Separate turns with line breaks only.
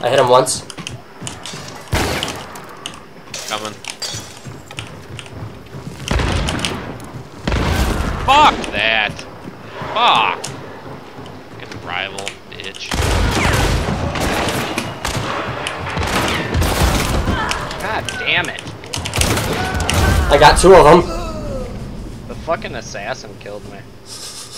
I hit him once.
Coming. Fuck that. Fuck. Fucking rival, bitch. God damn it.
I got two of them.
The fucking assassin killed me.